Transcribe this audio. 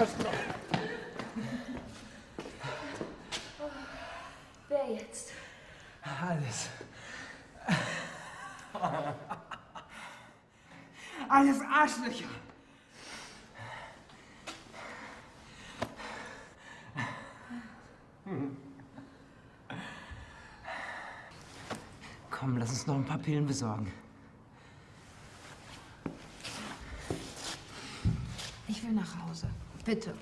Versprochen. Wer jetzt? Alles. Alles Arschlöcher. Komm, lass uns noch ein paar Pillen besorgen. Ich will nach Hause. Bitte.